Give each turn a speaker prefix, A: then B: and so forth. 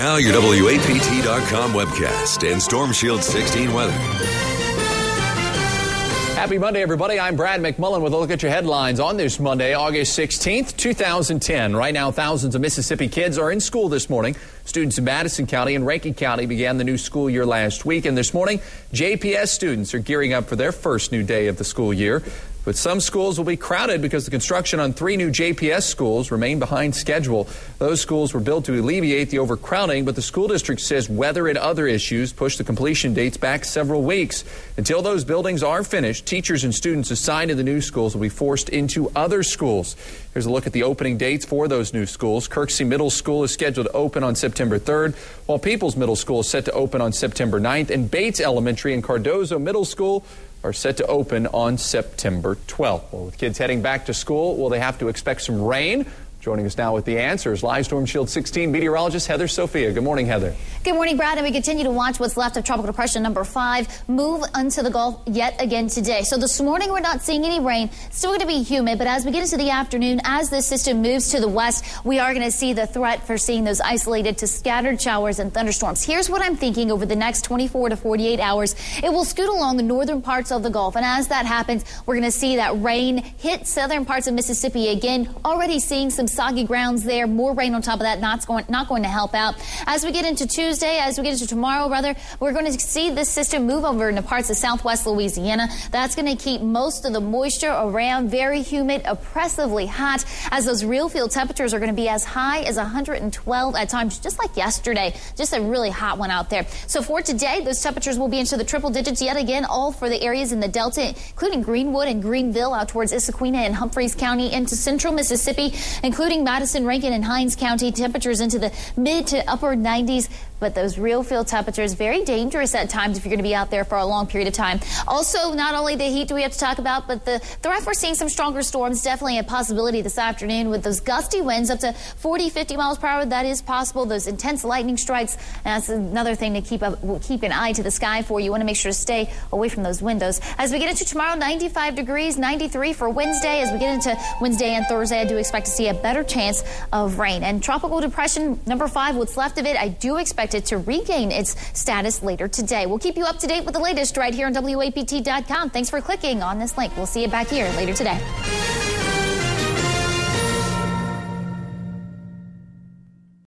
A: Now your WAPT.com webcast and Storm Shield 16 weather.
B: Happy Monday, everybody. I'm Brad McMullen with a look at your headlines on this Monday, August 16th, 2010. Right now, thousands of Mississippi kids are in school this morning. Students in Madison County and Rankin County began the new school year last week, and this morning, JPS students are gearing up for their first new day of the school year. But some schools will be crowded because the construction on three new JPS schools remain behind schedule. Those schools were built to alleviate the overcrowding, but the school district says weather and other issues push the completion dates back several weeks. Until those buildings are finished, teachers and students assigned to the new schools will be forced into other schools. Here's a look at the opening dates for those new schools. Kirksey Middle School is scheduled to open on September 3rd, while Peeples Middle School is set to open on September 9th, and Bates Elementary and Cardozo Middle School are set to open on September 12th. Well, with kids heading back to school, will they have to expect some rain? Joining us now with the answers, Live Storm Shield 16 meteorologist Heather Sophia. Good morning, Heather.
C: Good morning, Brad. And we continue to watch what's left of Tropical Depression number five move into the Gulf yet again today. So this morning we're not seeing any rain. Still going to be humid, but as we get into the afternoon, as this system moves to the west, we are going to see the threat for seeing those isolated to scattered showers and thunderstorms. Here's what I'm thinking over the next 24 to 48 hours. It will scoot along the northern parts of the Gulf, and as that happens, we're going to see that rain hit southern parts of Mississippi again. Already seeing some soggy grounds there. More rain on top of that, not going, not going to help out. As we get into Tuesday, as we get into tomorrow, rather, we're going to see this system move over into parts of southwest Louisiana. That's going to keep most of the moisture around, very humid, oppressively hot, as those real feel temperatures are going to be as high as 112 at times, just like yesterday. Just a really hot one out there. So for today, those temperatures will be into the triple digits yet again, all for the areas in the Delta, including Greenwood and Greenville out towards Issaquena and Humphreys County into central Mississippi, including Madison, Rankin, and Hinds County. Temperatures into the mid to upper 90s, but those real feel temperatures very dangerous at times if you're going to be out there for a long period of time. Also, not only the heat do we have to talk about, but the threat we're seeing some stronger storms. Definitely a possibility this afternoon with those gusty winds up to 40, 50 miles per hour. That is possible. Those intense lightning strikes. That's another thing to keep up, keep an eye to the sky for. You want to make sure to stay away from those windows. As we get into tomorrow, 95 degrees, 93 for Wednesday. As we get into Wednesday and Thursday, I do expect to see a better chance of rain. And tropical depression number five, what's left of it, I do expect it to regain its status later today. We'll keep you up to date with the latest right here on WAPT.com. Thanks for clicking on this link. We'll see you back here later today.